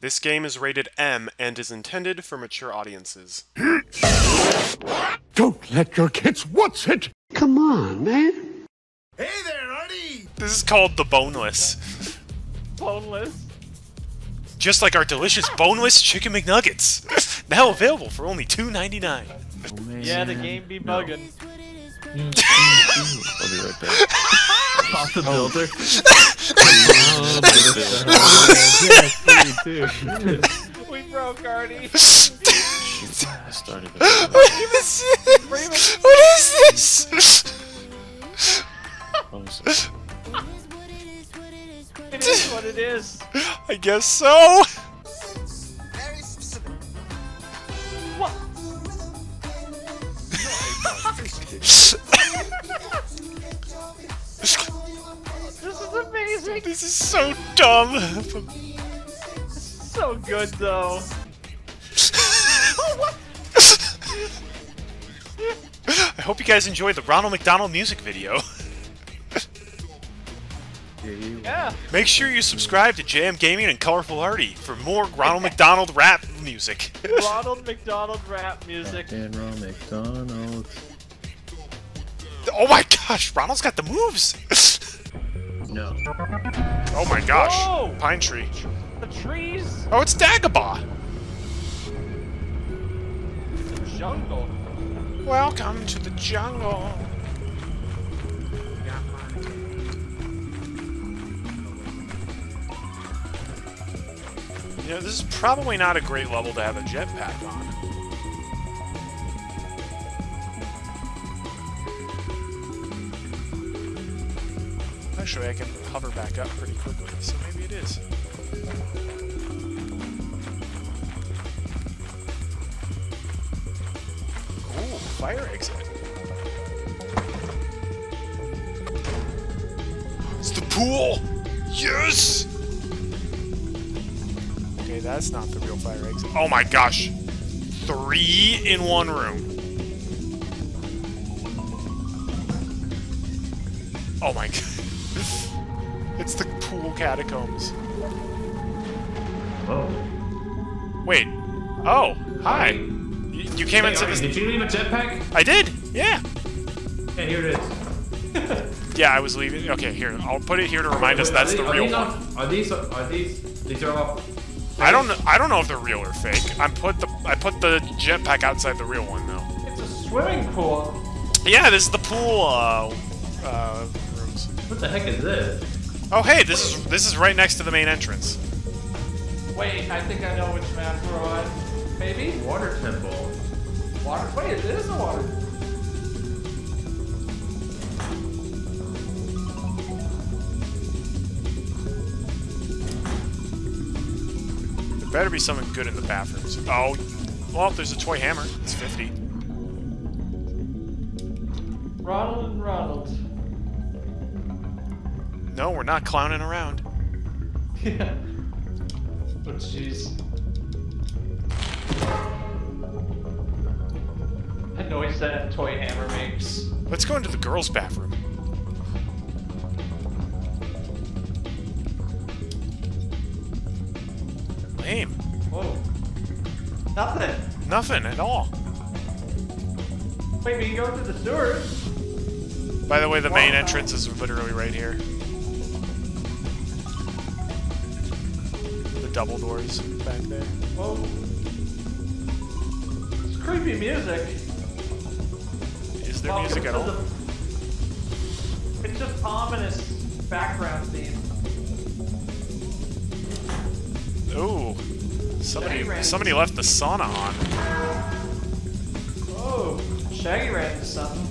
This game is rated M and is intended for mature audiences. Don't let your kids watch it. Come on, man. Hey there, Artie! This is called the Boneless. Boneless. Just like our delicious boneless chicken McNuggets. Now available for only $2.99. Oh. Yeah, the game be No. I'll be right back. Pop the builder. yes, me too. We broke Artie. I started the What is this? What is this? It is what it is. I guess so. What? amazing. This is so dumb. So good though. I hope you guys enjoyed the Ronald McDonald music video. Yeah. Make sure you subscribe to JM Gaming and Colorful Arty for more Ronald McDonald rap music. Ronald McDonald rap music. And Ron McDonald. oh my gosh, Ronald's got the moves. No. oh my gosh, Whoa! Pine Tree. The trees. Oh, it's Dagobah. The jungle. Welcome to the jungle. You know, this is probably not a great level to have a jetpack on. Actually, I can hover back up pretty quickly, so maybe it is. Ooh, fire exit. It's the pool! Yes! Okay, that's not the real fire exit. Oh my gosh! Three in one room. Oh my god. it's the pool catacombs. Oh. Wait. Oh, hi. You, you came Hey, into this. did you leave a jetpack? I did! Yeah! Yeah, here it is. Yeah, I was leaving. Okay, here. I'll put it here to remind us Wait, that's are the these- real one. not- Are these? Are these? These are all. I don't. kn- I don't know if they're real or fake. I put the. I put the jetpack outside the real one though. It's a swimming pool. Yeah, this is the pool uh, uh. What the heck is this? Oh, hey, this is this is right next to the main entrance. Wait, I think I know which map we're on. Maybe? Water temple. Water. Wait, it is a water. There better be something good in the bathrooms. Oh, well, there's a toy hammer. It's fifty. Ronald and Ronald. No, we're not clowning around. Yeah. But jeez. That noise that toy hammer makes. Let's go into the girls' bathroom. Lame. Whoa. Nothing. Nothing at all. Wait, we can go to the sewers. By the way, the main entrance is literally right here. Double doors back there. Whoa. It's creepy music. Is there Welcome music at all? the- It's just ominous background theme. Ooh. Somebody somebody left the sauna on. Oh, Shaggy ran into something.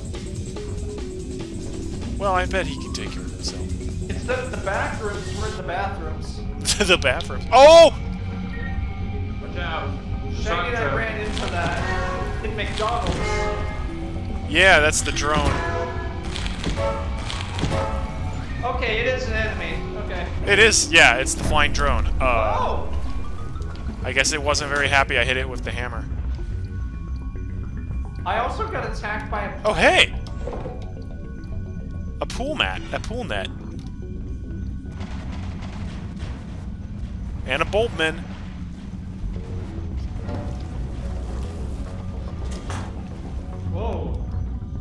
Well, I bet he can take care of himself. Instead of the bathrooms. we're in the bathrooms. the bathroom. Oh! Watch out. Shaggy and I ran into that in McDonald's. Yeah, that's the drone. Okay, it is an enemy. Okay. It is. Yeah, it's the flying drone. Uh, Oh! I guess it wasn't very happy I hit it with the hammer. I also got attacked by a. Oh, hey! A pool mat. A pool net. And a Boltman. Whoa.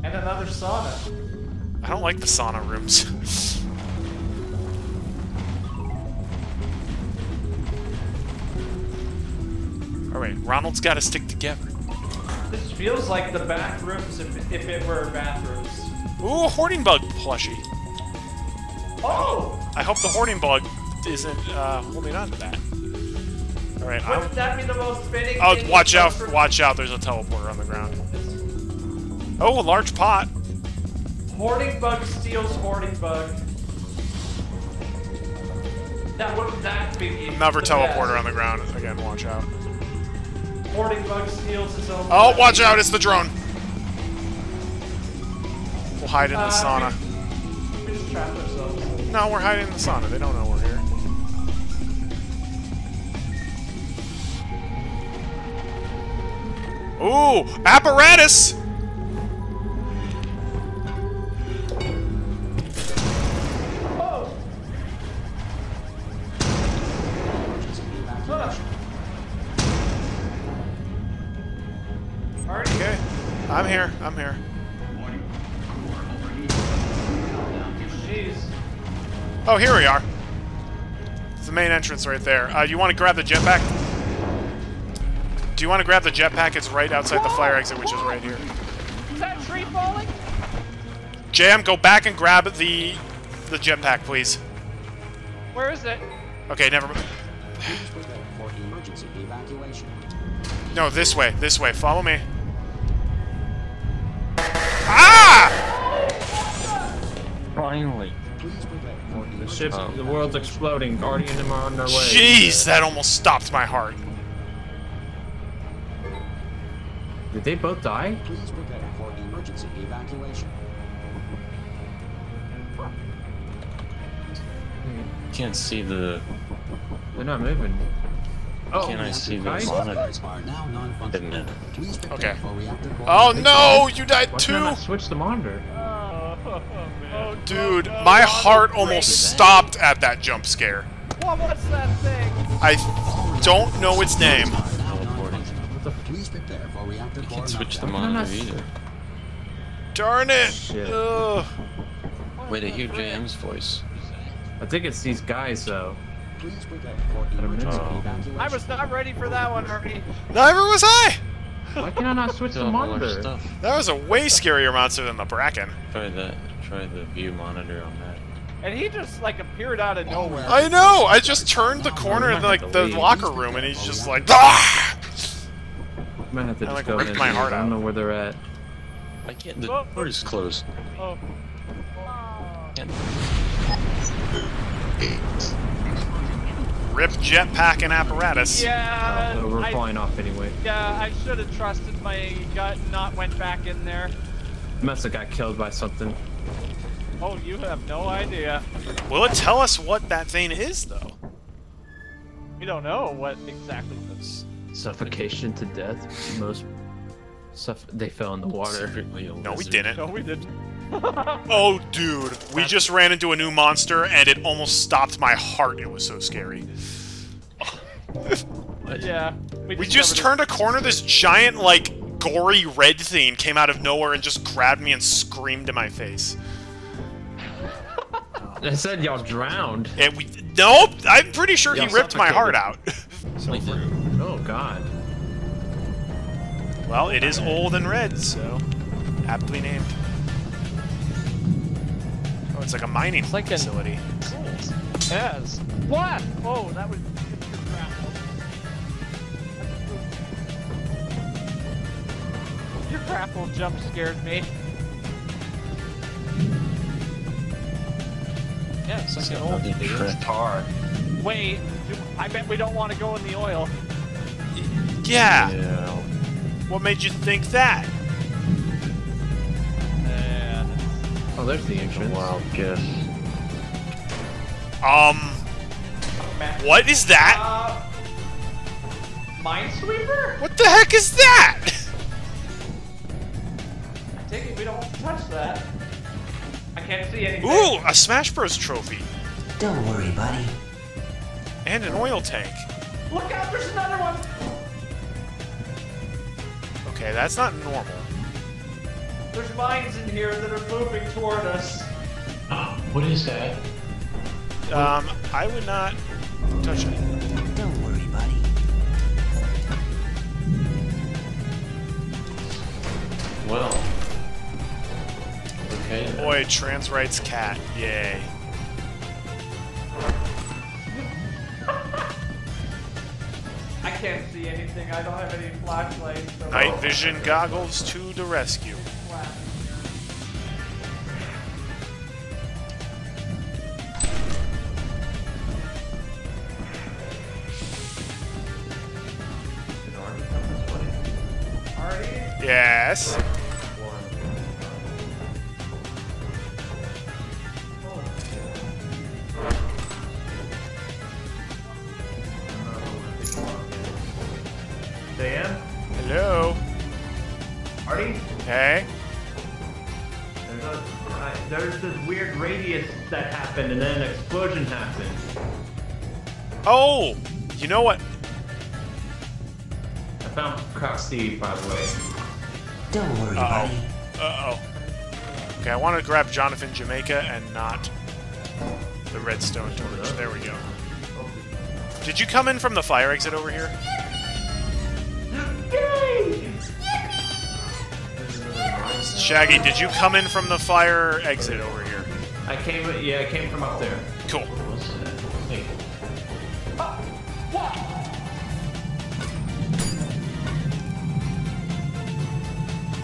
And another sauna. I don't like the sauna rooms. Alright, Ronald's gotta stick together. This feels like the back rooms if, if it were bathrooms. Ooh, hoarding bug plushie. Oh! I hope the hoarding bug isn't uh, holding on to that. Alright, Wouldn't I'm... that be the most fitting Oh, watch out, from- watch out, there's a teleporter on the ground. Oh, a large pot. Hoarding bug steals hoarding bug. That wouldn't that be the Another the teleporter best? on the ground. Again, watch out. Hoarding bug steals his own. Oh, watch out, it's the drone. We'll hide in the Uh, sauna. We ourselves. No, we're hiding in the sauna. They don't know we're Ooh, apparatus! Oh! Okay, I'm here. I'm here. Oh, here we are. It's the main entrance right there. Uh, you want to grab the jetpack? Do you want to grab the jetpack? It's right outside the fire exit, which is right here. Is that tree falling? Jam, go back and grab the the jetpack, please. Where is it? Okay, never mind. for emergency evacuation. No, this way. This way. Follow me. Ah! Finally. Please prepare The ship, Oh. the world's exploding. Guardian and them are on their way. Jeez, that almost stopped my heart. Did they both die? Please prepare for emergency evacuation. Can't see the. They're not moving. Oh, Can I see the guys? monitors? Are now non-functional. Didn't it? Please prepare Okay. Oh no, you died Why I too! switch the monitor? Oh, Dude, my heart almost stopped at that jump scare. What was that thing? I don't know its name. Reactor core Can't switch the meltdown. monitor either. Darn it! Shit. Wait, I hear JM's voice. I think it's these guys though. Please prepare for emergency Oh. I was not ready for that one, Ernie. Neither was I! Why can I not switch the Still all our monitor? stuff. That was a way scarier monster than the Bracken. Try that. Try the view monitor on that. And he just like appeared out of nowhere. I know! I just turned the corner in like the locker room and he's just like, ah! I might have to I, just like, go ripped in. my heart I don't out. know where they're at. I can't. The Oh. door is closed. Oh. Can't. Rip jetpack and apparatus. Yeah, Uh, we're I, flying off anyway. yeah, I should have trusted my gut and not went back in there. Must have got killed by something. Oh, you have no idea. Will it tell us what that thing is, though? We don't know what exactly this. Suffocation to death. Most suff- they fell in the water. No, we didn't. No, we didn't. Oh, dude. We just ran into a new monster and it almost stopped my heart. It was so scary. Yeah. We just turned a corner, this giant, like, gory red thing came out of nowhere and just grabbed me and screamed in my face. I said y'all drowned. And we. Nope! I'm pretty sure he Y'all ripped my heart suffocated. out. Oh god. well, it is old and red, so. Aptly named. Oh, it's like a mining It's like an- facility. Yes. What? Oh, that was. Your grapple jump scared me. Yeah, it's like an old Another trick. Wait, do- I bet we don't want to go in the oil. Yeah! Yeah. What made you think that? Yeah. Oh, there's the A entrance. wild guess. Um. What is that? Uh, Minesweeper? What the heck is that? I take it we don't want to touch that. I can't see anything. Ooh, a Smash Bros. trophy. Don't worry, buddy. And an oil tank. Look out, there's another one! Okay, that's not normal. There's mines in here that are moving toward us. what is that? Um, I would not touch it. Don't worry, buddy. Well. Okay. Boy, trans rights cat. Yay. I can't see anything. I don't have any flashlights. So Night vision goggles to the rescue. Artie? Yes. That happened and then an explosion happened. Oh, you know what? I found Croc Steve, by the way. Don't worry, Uh buddy. oh. Uh oh. Okay, I want to grab Jonathan Jamaica and not the redstone torch. There we go. Did you come in from the fire exit over here? Shaggy, did you come in from the fire exit over here? I came, yeah, I came from up there. Cool. What's that? Hey,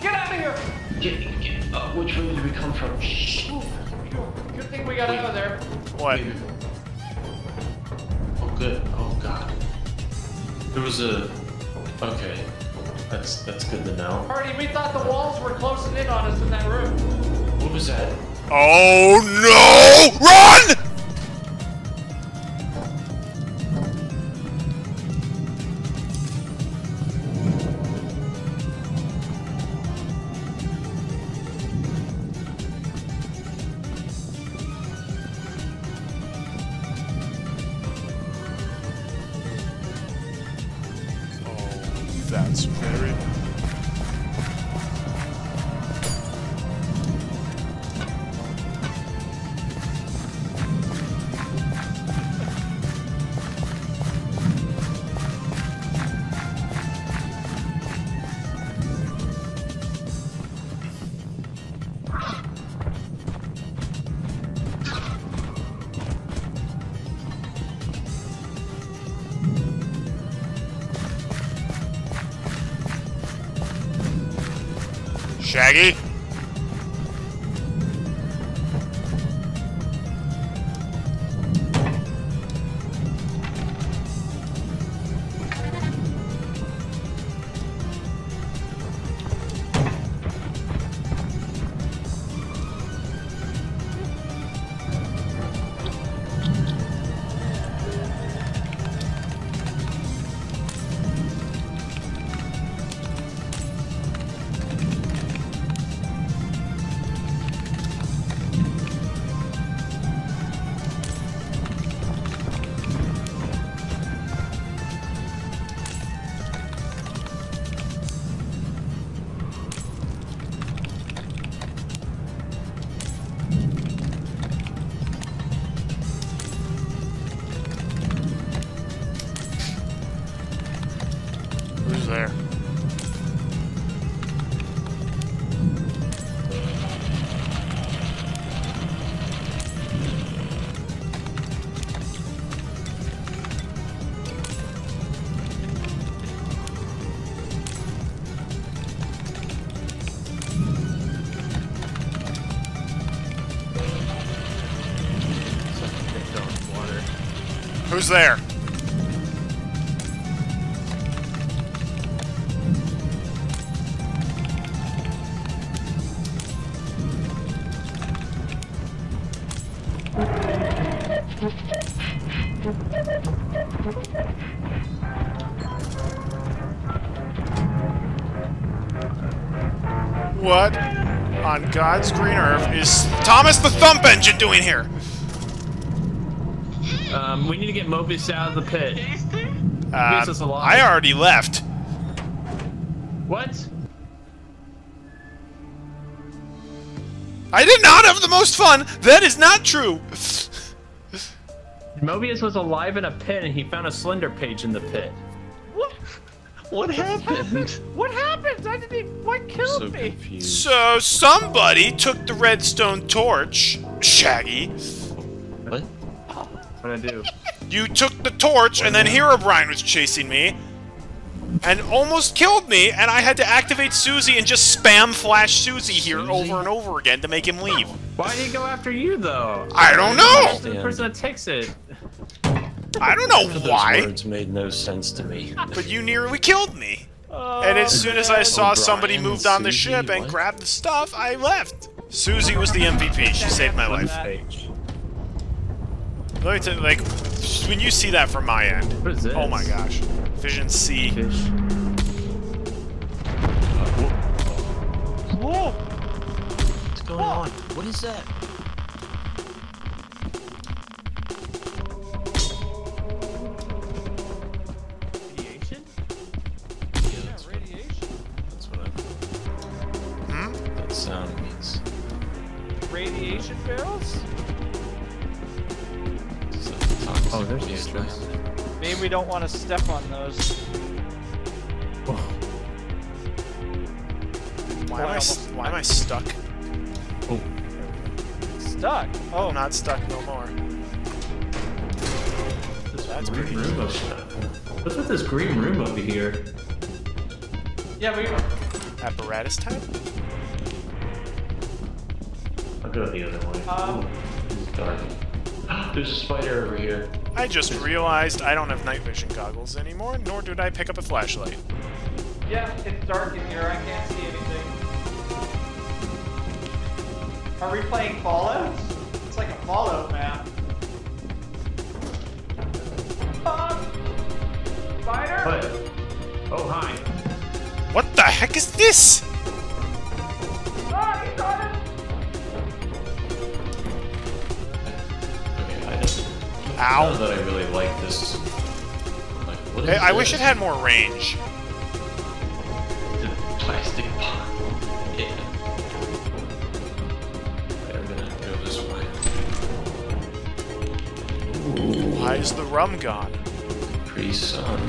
Get out of here! get, get, uh, which way did we come from? Shh. Good thing we got out of there. What? Oh, good. Oh, God. There was a. Okay. That's that's good to know. Artie, we thought the walls were closing in on us in that room. What was that? Oh no! Run! Oh, that's very. Who's there? Who's there? What on God's green earth is Thomas the Thump Engine doing here? Um, we need to get Mobius out of the pit. Uh, Mobius is alive. I already left. What? I did not have the most fun! That is not true! Mobius was alive in a pit and he found a slender page in the pit. What? What happened? What happened? I didn't even. What killed so me? confused. So somebody took the redstone torch, Shaggy. What? What'd I do? You took the torch, and then Herobrine was chasing me, and almost killed me, and I had to activate Susie and just spam flash Susie here over and over again to make him leave. Why did he go after you though? I don't know! The person that takes it. I don't know Those why, words made no sense to me. but you nearly killed me. And as soon as I oh, saw somebody moved on the ship and grabbed the stuff, I left. Susie was the MVP. She saved my life. Let me tell you, like, when you see that from my end, What is this? oh my gosh. Vision C. Fish. Uh, whoa! What's going on? What is that? Sound. Radiation barrels? So, Oh, there's waste, useless. right? Maybe we don't want to step on those. Why am I, s- why am I stuck? Oh. Stuck. Oh, I'm not stuck no more. That's pretty Room over What's with this green room over here? yeah, we. apparatus time? I'll go the other way. Um, It's dark. There's a spider over here. I just realized I don't have night vision goggles anymore, nor did I pick up a flashlight. yeah, it's dark in here. I can't see anything. Are we playing Fallout? It's like a Fallout map. Ah! Spider? What? Oh, hi. What the heck is this? Ah, Ow. that I really like this. Like, what is Hey, I wish it had more range. The plastic. Yeah. I'm gonna go this way. Why is the rum gone? Pre sun.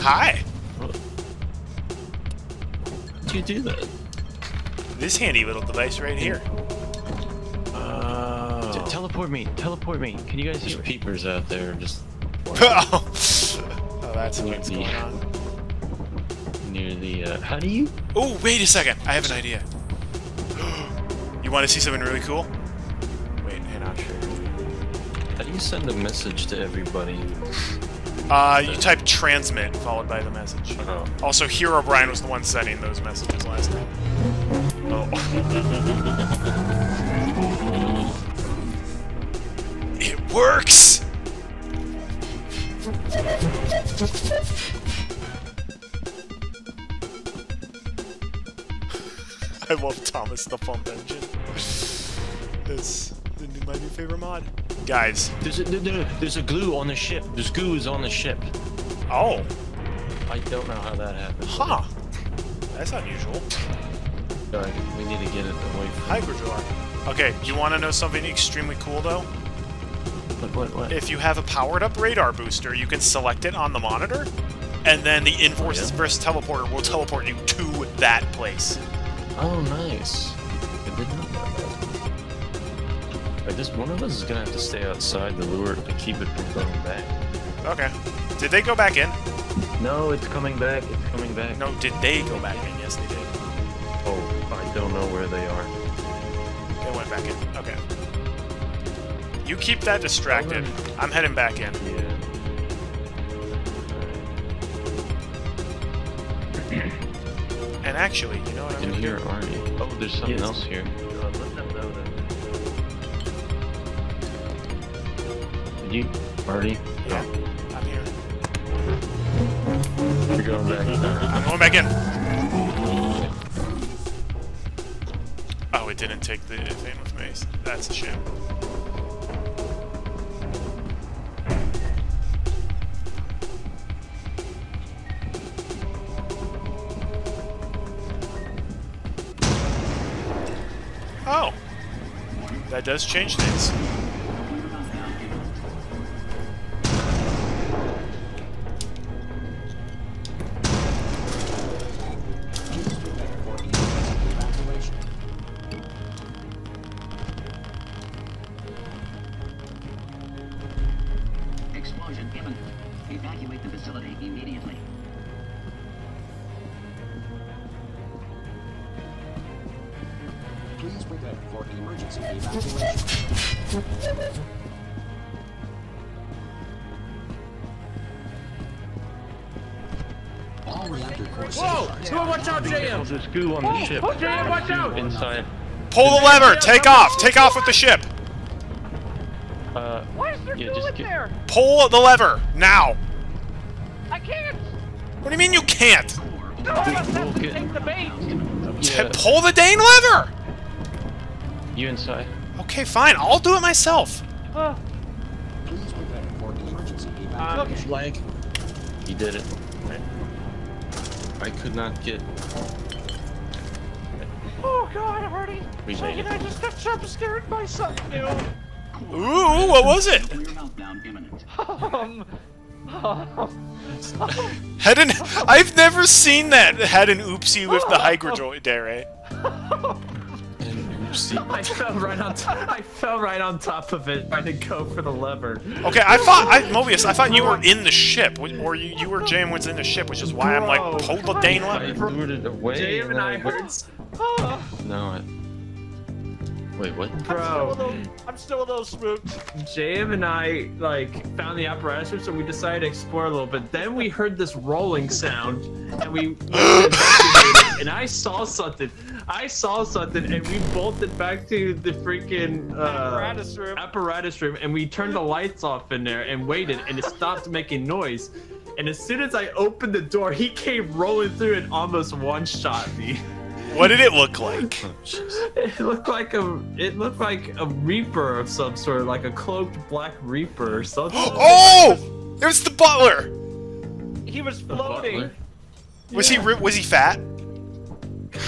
Hi. Did you do that? This handy little device right here. Oh. Teleport me, teleport me. Can you guys There's hear me? peepers out there just oh, that's what's going on. near the. Uh, how do you? Oh, wait a second. I have an idea. you want to see something really cool? Wait, hang on. How do you send a message to everybody? Uh, you type transmit followed by the message. Oh. Also, Herobrine was the one sending those messages last time. Oh. It works! I love Thomas the Pump Engine. It's my new favorite mod. Guys. There's a there- there- there's a glue on the ship. There's goo is on the ship. Oh. I don't know how that happened. Huh. That's unusual. Sorry, we need to get it away from. Hygrodere. Okay, you want to know something extremely cool though? What what what? If you have a powered up radar booster, you can select it on the monitor, and then the Enforces oh, yeah? versus teleporter will teleport you to that place. Oh, nice. This one of us is gonna have to stay outside the lure to keep it from going back. Okay. Did they go back in? No, it's coming back. It's coming back. No, did they go back in? Yes, they did. Oh, I don't know where they are. They went back in. Okay. You keep that distracted. I'm heading back in. Yeah. And actually, you know what I I'm gonna do? Arnie. Oh, there's something Yes. else here. Did you, Arnie? Yeah, I'm here. You're going back. I'm going back in. Oh, it didn't take the thing with me. That's a shame. Oh. That does change things. All reactor cores. Whoa! Whoa, watch out, JM! There's goo on the ship. JM, watch out! Inside. Pull the lever! Take off! Take off with the ship! Uh, Why is there yeah, goo in get, there? Pull the lever! Now! I can't. What do you mean you can't? No, I just have to get- take the bait. Yeah, Pull the dang lever! you inside. Okay, fine. I'll do it myself. Uh, Please prepare for emergency evacuation. Lag. He did it. I could not get. oh God, Hardy. We Shaggy made it. I just got jump scared by something new. Ooh, what was it? Nuclear. Um, Had an I've never seen that. Had an oopsie with the Hygrodere. And oopsie. I fell right on. T- I fell right on top of it, trying to go for the lever. Okay, I thought I, Mobius. I thought you were in the ship, or you, you were Jam was in the ship, which is why I'm like Bro, pull the dang I lever. lured it away. JM and I like, heard. s- ah. No, I. Wait, what? I'm still a Bro, little, I'm still a little spooked. JM and I like found the apparatus, so we decided to explore a little bit. Then we heard this rolling sound, and we investigated, and I saw something. I saw something, and we bolted back to the freaking uh, Apparatus room. apparatus room, and we turned the lights off in there and waited, and it stopped making noise. And as soon as I opened the door, he came rolling through and almost one-shot me. What did it look like? It looked like a it looked like a reaper of some sort, like a cloaked black reaper or something. Oh! It was the butler. He was floating. butler. Was he was he fat?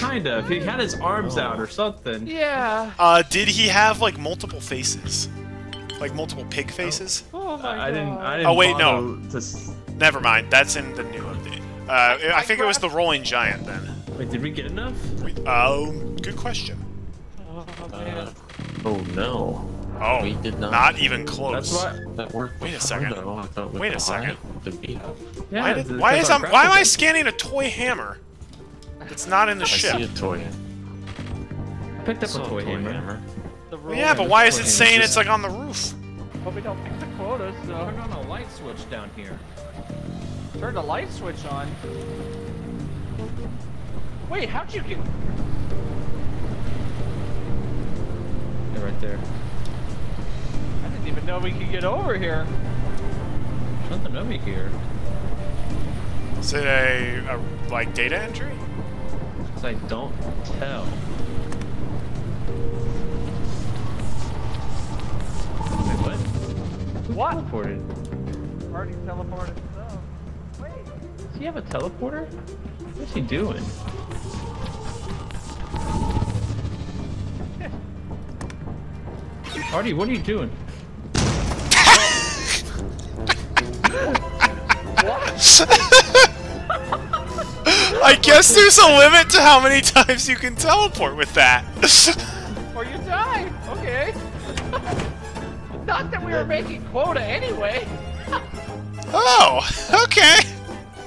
Kind of. He had his arms out or something. Yeah. Uh, did he have like multiple faces? Like multiple pig faces? Oh my I didn't. God. I didn't. Oh, wait, no. bother To... Never mind. That's in the new update. Uh, I think it was the rolling giant then. Wait, did we get enough? We, um, good question. Oh Uh, oh no. Oh, We did not. not even close. That's why. That worked. Wait a second. though. I thought with Wait a second. high- The beat. Yeah. Why, did, why is I'm, why am I scanning a toy hammer? It's not in the I ship. see a toy. I picked up saw a toy hammer. The Well, yeah, but why is it saying it's like on the roof? But we don't pick the quotas, so Turn on a light switch down here. turn the light switch on. Wait, how'd you get? Yeah, right there. I didn't even know we could get over here. There's nothing over here. Is it a, a like data entry? Cause I don't tell. Wait, what? Who What? teleported? Already teleported. So. Wait. Does he have a teleporter? What's he doing? Artie, what are you doing? I guess there's a limit to how many times you can teleport with that. Or you die. Okay. Not that we were making quota anyway. oh, okay.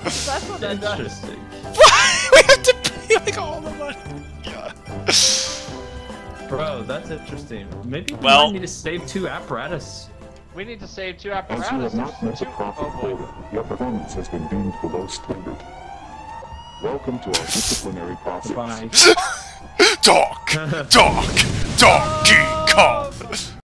That's what that. Interesting. Why we have to pay like all the money? God. Bro, that's interesting. Maybe we Well- might need to save two apparatus. We need to save two apparatus. As you have not met a profit Oh boy. quota, your performance has been deemed below standard. Welcome to our disciplinary process. Bye. Dog, dog, dog, King Kong.